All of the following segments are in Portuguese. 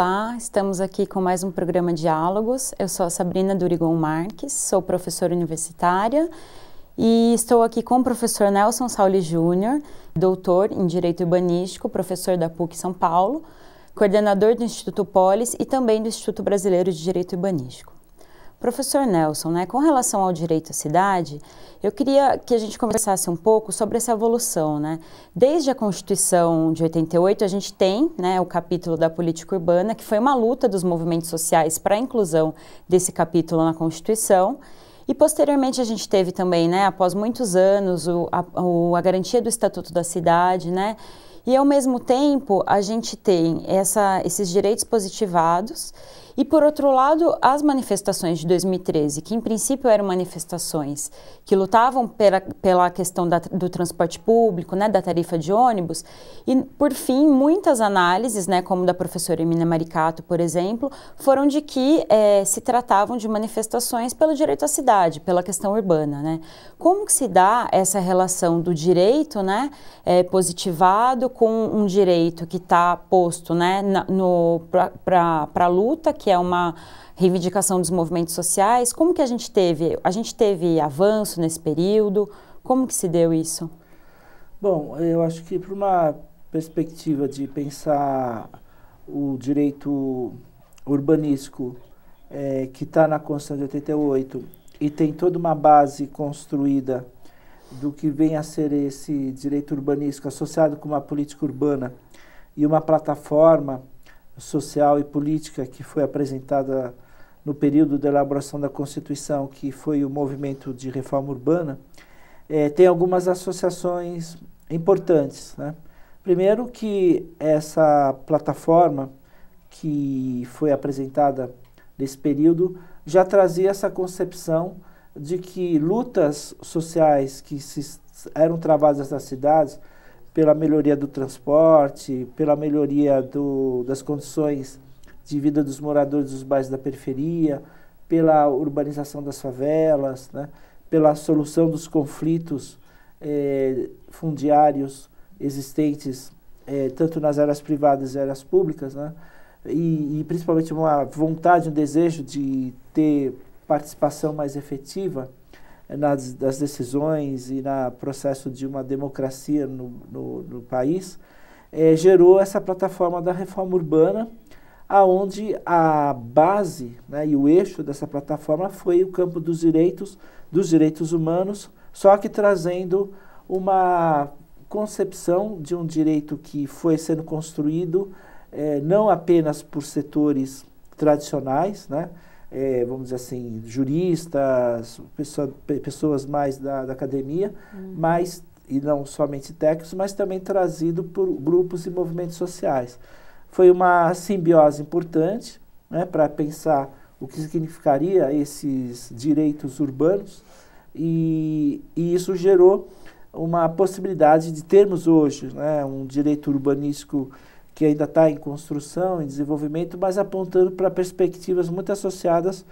Olá, estamos aqui com mais um programa Diálogos. Eu sou a Sabrina Durigon Marques, sou professora universitária e estou aqui com o professor Nelson Sauli Júnior, doutor em Direito Urbanístico, professor da PUC São Paulo, coordenador do Instituto Polis e também do Instituto Brasileiro de Direito Urbanístico. Professor Nelson, né, com relação ao direito à cidade, eu queria que a gente conversasse um pouco sobre essa evolução. Né? Desde a Constituição de 88, a gente tem né, o capítulo da política urbana, que foi uma luta dos movimentos sociais para a inclusão desse capítulo na Constituição. E posteriormente a gente teve também, né, após muitos anos, o, a, o, a garantia do Estatuto da Cidade, né? E ao mesmo tempo a gente tem essa, esses direitos positivados e, por outro lado, as manifestações de 2013, que em princípio eram manifestações que lutavam pela, pela questão da, do transporte público, né, da tarifa de ônibus, e, por fim, muitas análises, né, como da professora Emina Maricato, por exemplo, foram de que é, se tratavam de manifestações pelo direito à cidade, pela questão urbana. Né? Como que se dá essa relação do direito né, é, positivado com um direito que está posto né, para a luta, que que é uma reivindicação dos movimentos sociais. Como que a gente teve? A gente teve avanço nesse período? Como que se deu isso? Bom, eu acho que para uma perspectiva de pensar o direito urbanístico é, que está na Constituição de 88 e tem toda uma base construída do que vem a ser esse direito urbanístico associado com uma política urbana e uma plataforma social e política que foi apresentada no período da elaboração da Constituição, que foi o movimento de reforma urbana, é, tem algumas associações importantes. Né? Primeiro que essa plataforma que foi apresentada nesse período já trazia essa concepção de que lutas sociais que se, eram travadas nas cidades pela melhoria do transporte, pela melhoria do, das condições de vida dos moradores dos bairros da periferia, pela urbanização das favelas, né, pela solução dos conflitos eh, fundiários existentes eh, tanto nas áreas privadas e áreas públicas, né, e, e principalmente uma vontade, um desejo de ter participação mais efetiva nas, das decisões e no processo de uma democracia no, no, no país, é, gerou essa plataforma da reforma urbana, aonde a base né, e o eixo dessa plataforma foi o campo dos direitos, dos direitos humanos, só que trazendo uma concepção de um direito que foi sendo construído é, não apenas por setores tradicionais, né, é, vamos dizer assim, juristas, pessoa, pessoas mais da, da academia, uhum. mas, e não somente técnicos, mas também trazido por grupos e movimentos sociais. Foi uma simbiose importante né, para pensar o que significaria esses direitos urbanos e, e isso gerou uma possibilidade de termos hoje né, um direito urbanístico que ainda está em construção, em desenvolvimento, mas apontando para perspectivas muito associadas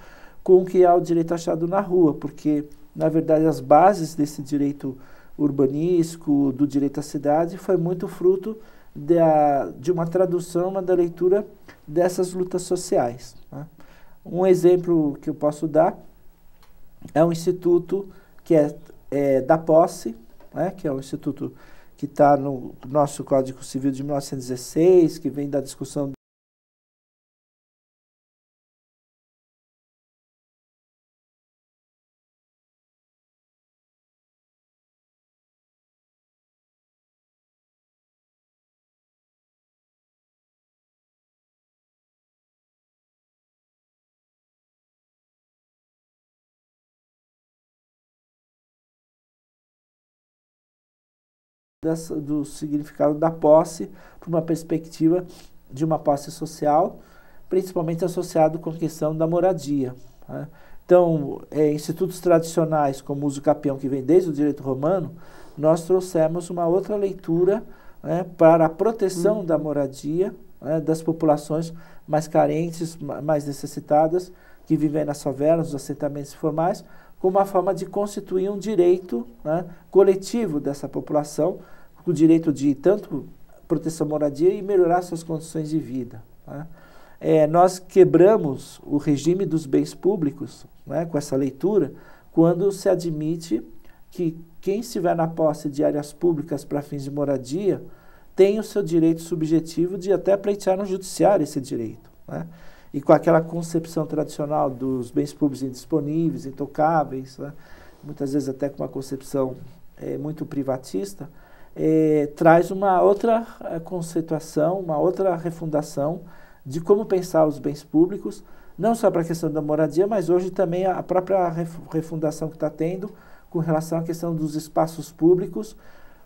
com o que é o direito achado na rua, porque, na verdade, as bases desse direito urbanístico, do direito à cidade, foi muito fruto de, a, de uma tradução, uma da leitura dessas lutas sociais. Né? Um exemplo que eu posso dar é um instituto que é, é da posse, né? que é um instituto que está no nosso Código Civil de 1916, que vem da discussão dessa, do significado da posse para uma perspectiva de uma posse social, principalmente associado com a questão da moradia. Né? Então, é, institutos tradicionais, como o uso capião, que vem desde o direito romano, nós trouxemos uma outra leitura né, para a proteção uhum. da moradia né, das populações mais carentes, mais necessitadas, que vivem nas favelas, nos assentamentos formais, como uma forma de constituir um direito né, coletivo dessa população, o direito de tanto proteção à moradia e melhorar suas condições de vida. Né? é, nós quebramos o regime dos bens públicos né, com essa leitura quando se admite que quem estiver na posse de áreas públicas para fins de moradia tem o seu direito subjetivo de até pleitear no judiciário esse direito. Né? E com aquela concepção tradicional dos bens públicos indisponíveis, intocáveis, né? muitas vezes até com uma concepção é, muito privatista, é, traz uma outra é, conceituação, uma outra refundação de como pensar os bens públicos, não só para a questão da moradia, mas hoje também a própria refundação que está tendo com relação à questão dos espaços públicos,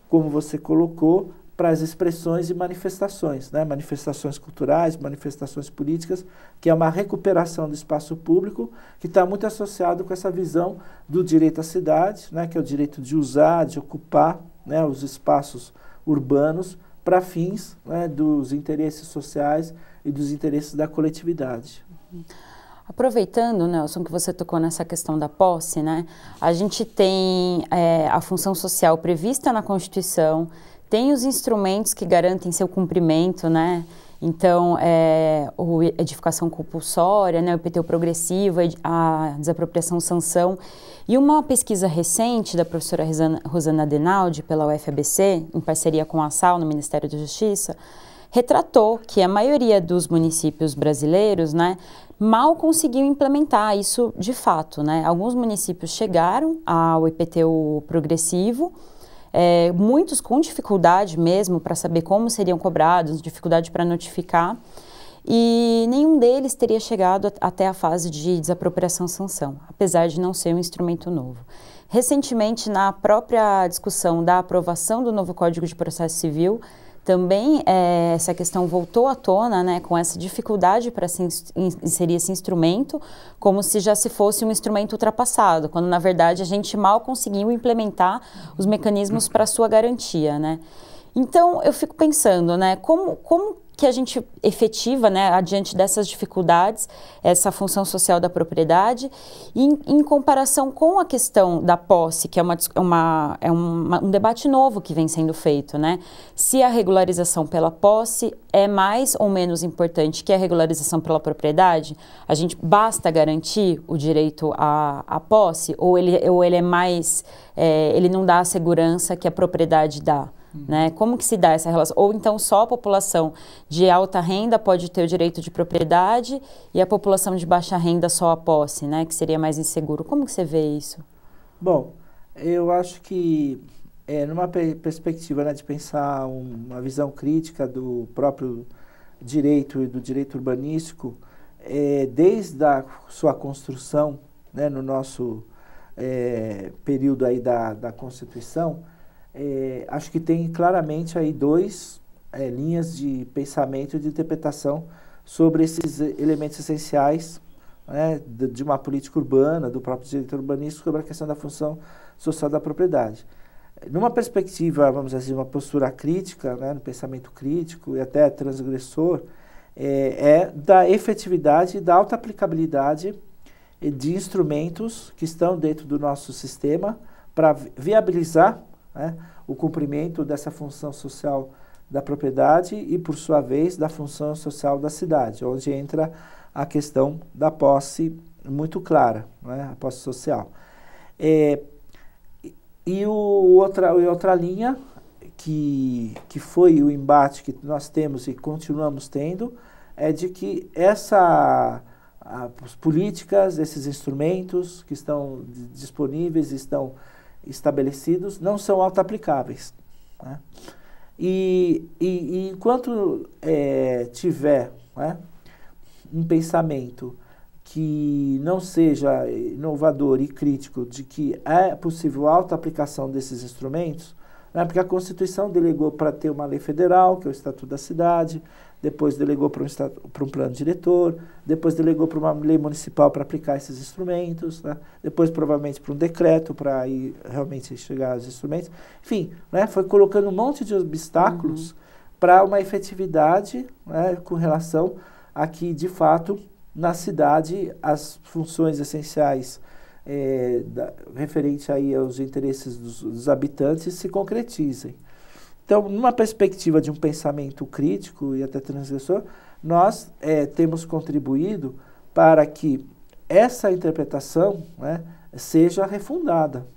como você colocou, para as expressões e manifestações, né? manifestações culturais, manifestações políticas, que é uma recuperação do espaço público, que está muito associado com essa visão do direito à cidade, né? que é o direito de usar, de ocupar né? os espaços urbanos para fins né? dos interesses sociais e dos interesses da coletividade. Aproveitando, Nelson, que você tocou nessa questão da posse, né? A gente tem é, a função social prevista na Constituição, tem os instrumentos que garantem seu cumprimento, né? Então, é, a edificação compulsória, né, o IPTU progressivo, a desapropriação sanção. E uma pesquisa recente da professora Rosana Denaldi, pela UFABC, em parceria com a SAL, no Ministério da Justiça, retratou que a maioria dos municípios brasileiros, né, mal conseguiu implementar isso de fato, né? Alguns municípios chegaram ao IPTU progressivo, é, muitos com dificuldade mesmo para saber como seriam cobrados, dificuldade para notificar, e nenhum deles teria chegado até a fase de desapropriação sanção, apesar de não ser um instrumento novo. Recentemente, na própria discussão da aprovação do novo Código de Processo Civil, também é, essa questão voltou à tona, né, com essa dificuldade para se inserir esse instrumento, como se já se fosse um instrumento ultrapassado, quando na verdade a gente mal conseguiu implementar os mecanismos para sua garantia, né. Então eu fico pensando, né, como, como que a gente efetiva, né, adiante dessas dificuldades, essa função social da propriedade, em, em comparação com a questão da posse, que é, uma, uma, é uma, um debate novo que vem sendo feito, né? Se a regularização pela posse é mais ou menos importante que a regularização pela propriedade, a gente basta garantir o direito à, à posse, ou ele, ou ele é mais, é, ele não dá a segurança que a propriedade dá? Né? Como que se dá essa relação? Ou então só a população de alta renda pode ter o direito de propriedade e a população de baixa renda só a posse, né? que seria mais inseguro. Como que você vê isso? Bom, eu acho que é, numa perspectiva né, de pensar uma visão crítica do próprio direito e do direito urbanístico, é, desde a sua construção né, no nosso é, período aí da, da Constituição, é, acho que tem claramente aí dois é, linhas de pensamento e de interpretação sobre esses elementos essenciais né, de, de, uma política urbana, do próprio direito urbanístico, sobre a questão da função social da propriedade. Numa perspectiva, vamos dizer assim, uma postura crítica, né, no pensamento crítico e até transgressor, é, é da efetividade e da alta aplicabilidade de instrumentos que estão dentro do nosso sistema para viabilizar né, o cumprimento dessa função social da propriedade e, por sua vez, da função social da cidade, onde entra a questão da posse muito clara, né, a posse social. É, e o outra, outra linha que, que foi o embate que nós temos e continuamos tendo é de que essa as políticas, esses instrumentos que estão disponíveis, estão estabelecidos não são auto-aplicáveis. Né? E, e, e, enquanto é, tiver né, um pensamento que não seja inovador e crítico de que é possível auto-aplicação desses instrumentos, né, porque a Constituição delegou para ter uma lei federal, que é o Estatuto da Cidade, depois delegou para um, para um plano diretor, depois delegou para uma lei municipal para aplicar esses instrumentos, né? depois provavelmente para um decreto para ir realmente chegar aos instrumentos. Enfim, né? foi colocando um monte de obstáculos uhum. para uma efetividade né? com relação a que, de fato, na cidade, as funções essenciais é, da, referente aí aos interesses dos, dos habitantes se concretizem. Então, numa perspectiva de um pensamento crítico e até transgressor, nós é, temos contribuído para que essa interpretação né, seja refundada,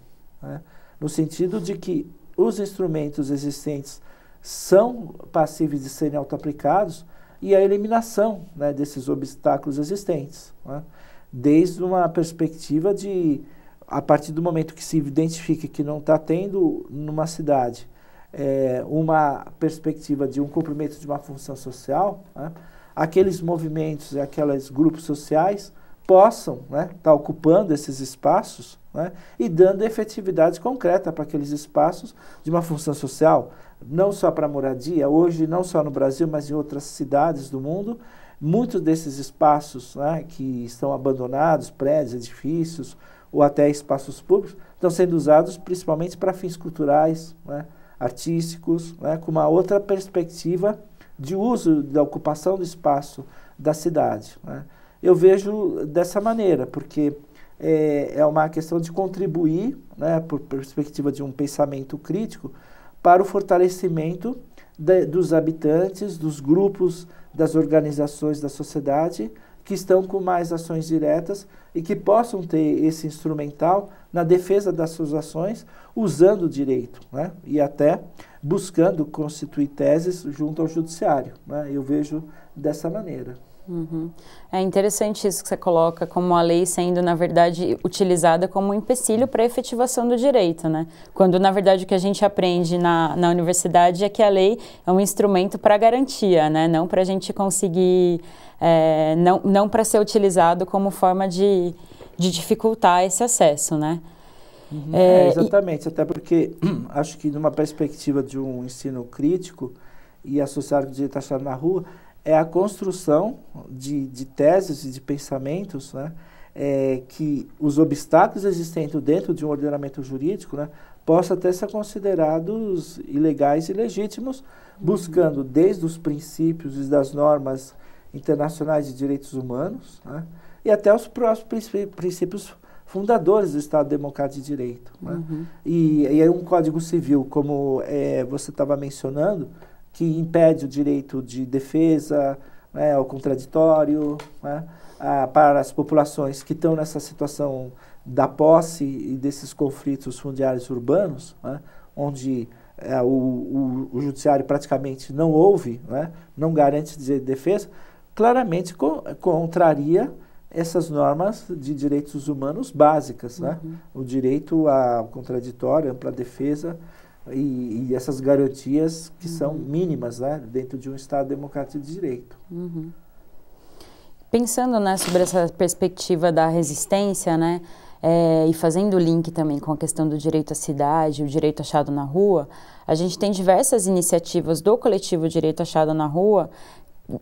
né, no sentido de que os instrumentos existentes são passíveis de serem auto-aplicados e a eliminação né, desses obstáculos existentes. Né, desde uma perspectiva de, a partir do momento que se identifique que não está tendo numa cidade é, uma perspectiva de um cumprimento de uma função social, né, aqueles movimentos e aqueles grupos sociais possam estar né, tá ocupando esses espaços né, e dando efetividade concreta para aqueles espaços de uma função social, não só para moradia, hoje não só no Brasil, mas em outras cidades do mundo, muitos desses espaços né, que estão abandonados, prédios, edifícios ou até espaços públicos, estão sendo usados principalmente para fins culturais, né, artísticos, né, com uma outra perspectiva de uso da ocupação do espaço da cidade. Né. Eu vejo dessa maneira, porque é, é uma questão de contribuir, né, por perspectiva de um pensamento crítico, para o fortalecimento de, dos habitantes, dos grupos, das organizações da sociedade que estão com mais ações diretas e que possam ter esse instrumental na defesa das suas ações, usando o direito, né? e até buscando constituir teses junto ao judiciário. Né? Eu vejo dessa maneira. Uhum. É interessante isso que você coloca, como a lei sendo, na verdade, utilizada como um empecilho para a efetivação do direito, né? Quando, na verdade, o que a gente aprende na, na universidade é que a lei é um instrumento para garantia, né? Não para a gente conseguir, é, não, não para ser utilizado como forma de, de dificultar esse acesso, né? Uhum. É, é, exatamente, e... até porque acho que numa perspectiva de um ensino crítico e associado com o direito achado na rua, é a construção de, de teses e de pensamentos né, é, que os obstáculos existentes dentro de um ordenamento jurídico né, possam até ser considerados ilegais e legítimos, buscando desde os princípios e das normas internacionais de direitos humanos né, e até os próprios princípios fundadores do Estado Democrático de Direito. Né. Uhum. E, e aí um Código Civil, como é, você estava mencionando, que impede o direito de defesa, né, ao contraditório, né, a, para as populações que estão nessa situação da posse e desses conflitos fundiários urbanos, né, onde é, o, o, o, judiciário praticamente não ouve, né, não garante de defesa, claramente co contraria essas normas de direitos humanos básicas, né? uhum. o direito ao contraditório, ampla defesa, e, e essas garantias que uhum. são mínimas né, dentro de um Estado democrático de direito. Uhum. Pensando né, sobre essa perspectiva da resistência, né, é, e fazendo o link também com a questão do direito à cidade, o direito achado na rua, a gente tem diversas iniciativas do coletivo Direito Achado na Rua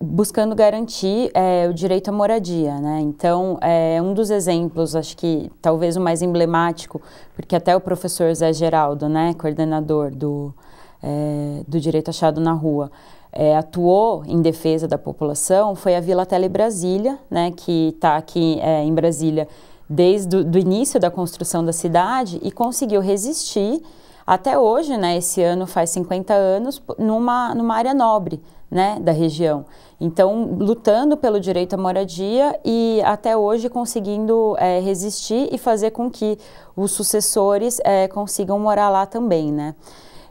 buscando garantir é, o direito à moradia, né? Então, é um dos exemplos, acho que talvez o mais emblemático, porque até o professor Zé Geraldo, né, coordenador do, é, do direito achado na rua, é, atuou em defesa da população, foi a Vila Tele Brasília, né, que está aqui é, em Brasília desde o início da construção da cidade e conseguiu resistir até hoje, né, esse ano faz 50 anos, numa, numa área nobre, né, da região. Então, lutando pelo direito à moradia e até hoje conseguindo é, resistir e fazer com que os sucessores é, consigam morar lá também, né.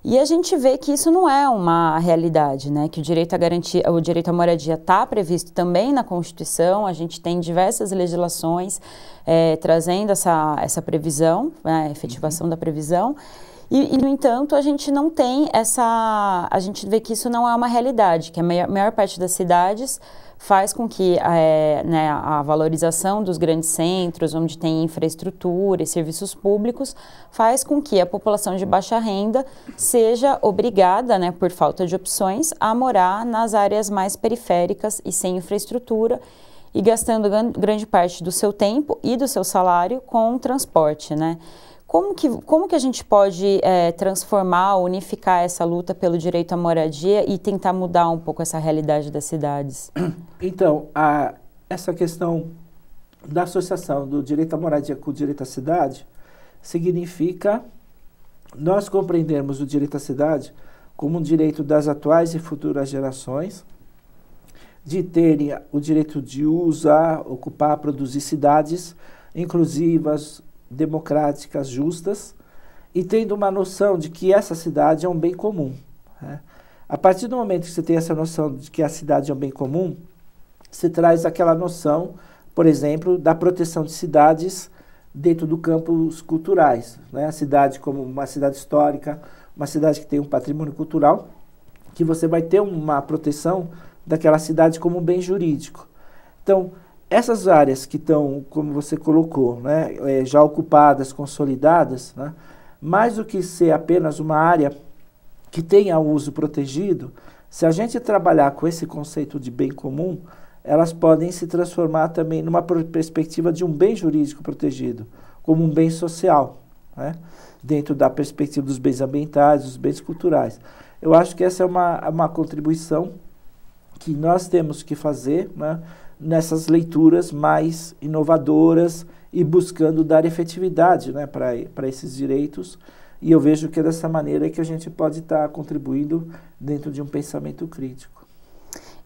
E a gente vê que isso não é uma realidade, né? Que o direito à garantia, o direito à moradia está previsto também na Constituição. A gente tem diversas legislações é, trazendo essa, essa previsão, né? a efetivação uhum. da previsão. E, e, no entanto, a gente não tem essa. A gente vê que isso não é uma realidade, que a maior, maior parte das cidades faz com que é, né, a valorização dos grandes centros, onde tem infraestrutura e serviços públicos, faz com que a população de baixa renda seja obrigada, né, por falta de opções, a morar nas áreas mais periféricas e sem infraestrutura e gastando grande parte do seu tempo e do seu salário com transporte, né? Como que, como que a gente pode é, transformar, unificar essa luta pelo direito à moradia e tentar mudar um pouco essa realidade das cidades? Então, a, essa questão da associação do direito à moradia com o direito à cidade significa nós compreendermos o direito à cidade como um direito das atuais e futuras gerações, de terem o direito de usar, ocupar, produzir cidades inclusivas, democráticas, justas, e tendo uma noção de que essa cidade é um bem comum. Né? A partir do momento que você tem essa noção de que a cidade é um bem comum, você traz aquela noção, por exemplo, da proteção de cidades dentro do campos culturais. Né? A cidade como uma cidade histórica, uma cidade que tem um patrimônio cultural, que você vai ter uma proteção daquela cidade como um bem jurídico. Então, essas áreas que estão, como você colocou, né, é, já ocupadas, consolidadas, né, mais do que ser apenas uma área que tenha uso protegido, se a gente trabalhar com esse conceito de bem comum, elas podem se transformar também numa perspectiva de um bem jurídico protegido, como um bem social, né? dentro da perspectiva dos bens ambientais, dos bens culturais. Eu acho que essa é uma, uma contribuição que nós temos que fazer né, nessas leituras mais inovadoras e buscando dar efetividade né, para esses direitos. E eu vejo que é dessa maneira que a gente pode estar tá contribuindo dentro de um pensamento crítico.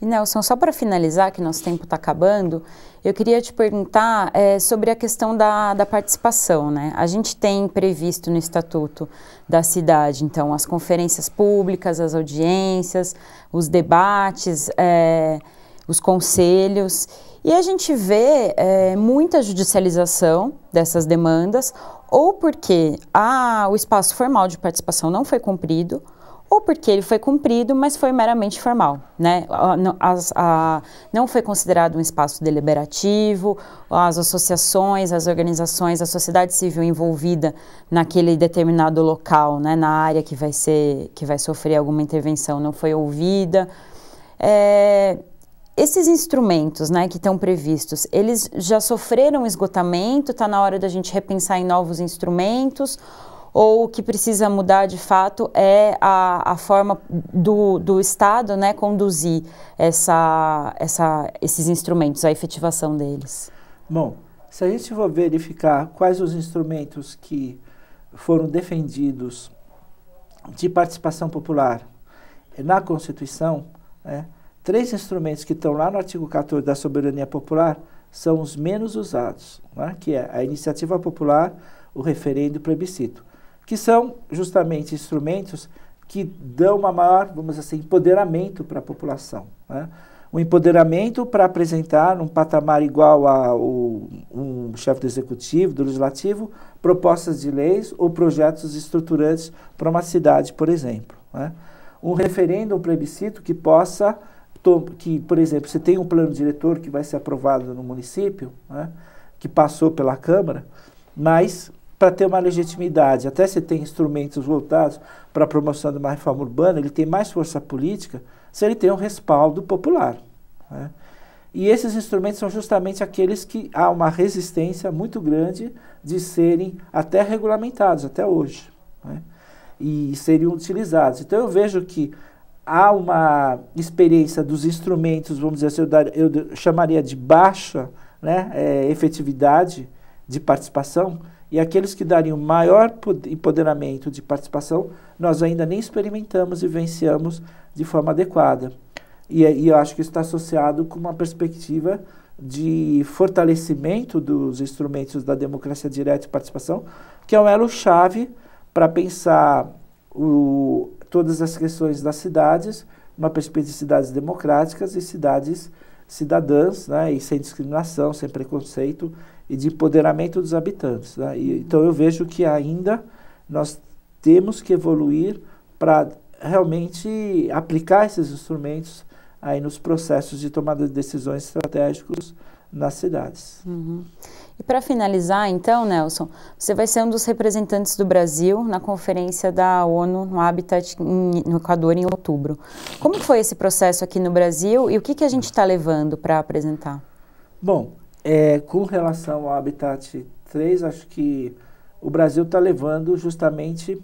E Nelson, só para finalizar, que nosso tempo está acabando, eu queria te perguntar é, sobre a questão da, da participação. Né? A gente tem previsto no Estatuto da Cidade, então, as conferências públicas, as audiências, os debates, é, os conselhos, e a gente vê é, muita judicialização dessas demandas, ou porque ah, o espaço formal de participação não foi cumprido, ou porque ele foi cumprido, mas foi meramente formal, né? As, a, não foi considerado um espaço deliberativo, as associações, as organizações, a sociedade civil envolvida naquele determinado local, né, na área que vai ser, que vai sofrer alguma intervenção, não foi ouvida. É, esses instrumentos né, que estão previstos, eles já sofreram esgotamento? Está na hora da gente repensar em novos instrumentos? ou o que precisa mudar de fato é a, a forma do, do Estado né, conduzir essa, essa, esses instrumentos, a efetivação deles? Bom, se a gente for verificar quais os instrumentos que foram defendidos de participação popular na Constituição, né, três instrumentos que estão lá no artigo 14 da soberania popular são os menos usados, né, que é a iniciativa popular, o referendo e o plebiscito que são justamente instrumentos que dão uma maior, vamos dizer assim, empoderamento para a população. Né? Um empoderamento para apresentar num patamar igual a o, um chefe do executivo, do legislativo, propostas de leis ou projetos estruturantes para uma cidade, por exemplo. Né? Um referendo, um plebiscito que possa, que, por exemplo, você tem um plano diretor que vai ser aprovado no município, né? que passou pela Câmara, mas para ter uma legitimidade. Até se tem instrumentos voltados para a promoção de uma reforma urbana, ele tem mais força política se ele tem um respaldo popular. Né? E esses instrumentos são justamente aqueles que há uma resistência muito grande de serem até regulamentados, até hoje, né? e seriam utilizados. Então eu vejo que há uma experiência dos instrumentos, vamos dizer assim, eu, eu chamaria de baixa né, é, efetividade de participação, e aqueles que dariam maior empoderamento de participação, nós ainda nem experimentamos e vivenciamos de forma adequada. E, e eu acho que isso está associado com uma perspectiva de fortalecimento dos instrumentos da democracia direta e participação, que é um elo-chave para pensar o, todas as questões das cidades, uma perspectiva de cidades democráticas e cidades cidadãs, né, e sem discriminação, sem preconceito e de empoderamento dos habitantes. Né? E, então eu vejo que ainda nós temos que evoluir para realmente aplicar esses instrumentos aí nos processos de tomada de decisões estratégicos nas cidades. Uhum. E para finalizar, então, Nelson, você vai ser um dos representantes do Brasil na conferência da ONU no Habitat em, no Equador em outubro. Como foi esse processo aqui no Brasil e o que, que a gente está levando para apresentar? Bom, é, com relação ao Habitat 3, acho que o Brasil está levando justamente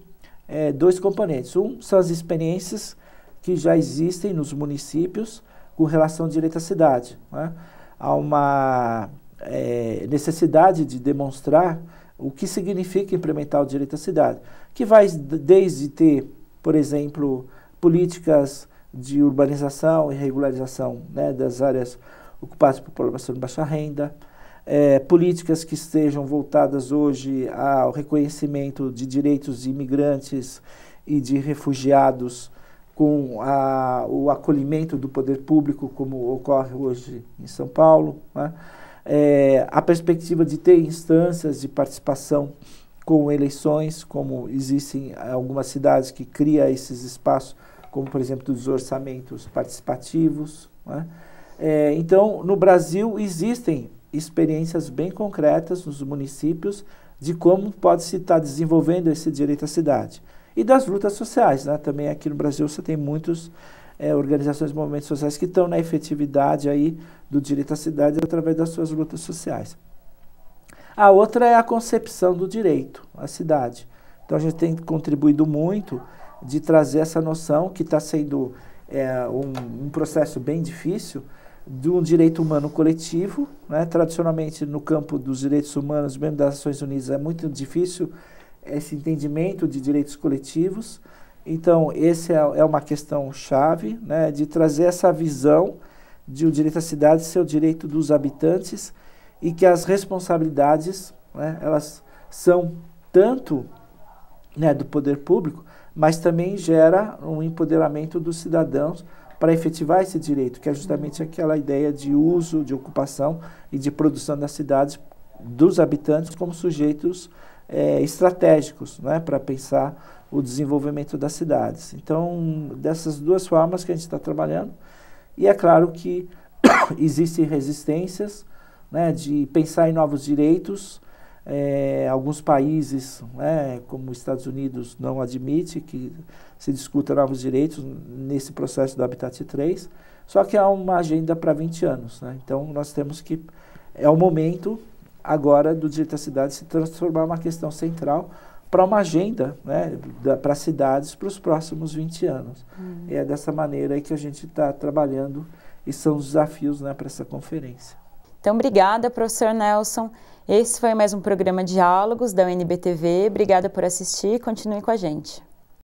é, dois componentes. Um são as experiências que já existem nos municípios com relação ao direito à cidade. Né? Há uma é, necessidade de demonstrar o que significa implementar o direito à cidade, que vai desde ter, por exemplo, políticas de urbanização e regularização né, das áreas ocupadas por população de baixa renda, é, políticas que estejam voltadas hoje ao reconhecimento de direitos de imigrantes e de refugiados com a, o acolhimento do poder público, como ocorre hoje em São Paulo, né? é, a perspectiva de ter instâncias de participação com eleições, como existem algumas cidades que criam esses espaços, como por exemplo dos orçamentos participativos. Né? É, então, no Brasil existem experiências bem concretas nos municípios de como pode se estar desenvolvendo esse direito à cidade. E das lutas sociais. Né? Também aqui no Brasil você tem muitas é, organizações e movimentos sociais que estão na efetividade aí do direito à cidade através das suas lutas sociais. A outra é a concepção do direito à cidade. Então a gente tem contribuído muito de trazer essa noção que está sendo é, um, um processo bem difícil, de um direito humano coletivo. Né? Tradicionalmente, no campo dos direitos humanos, mesmo das Nações Unidas, é muito difícil esse entendimento de direitos coletivos. Então, essa é, é uma questão chave né? de trazer essa visão de o direito à cidade ser o direito dos habitantes e que as responsabilidades né, elas são tanto né, do poder público, mas também gera um empoderamento dos cidadãos para efetivar esse direito, que é justamente aquela ideia de uso, de ocupação e de produção das cidades dos habitantes como sujeitos é, estratégicos né, para pensar o desenvolvimento das cidades. Então, dessas duas formas que a gente está trabalhando, e é claro que existem resistências né, de pensar em novos direitos. É, alguns países, né, como os Estados Unidos, não admite que se discuta novos direitos nesse processo do Habitat 3, só que há uma agenda para 20 anos. Né? Então, nós temos que. É o momento agora do direito à cidade se transformar uma questão central para uma agenda né, para cidades para os próximos 20 anos. Uhum. E é dessa maneira que a gente está trabalhando e são os desafios né, para essa conferência. Então, obrigada, professor Nelson. Esse foi mais um programa Diálogos da UNBTV. Obrigada por assistir. Continue com a gente.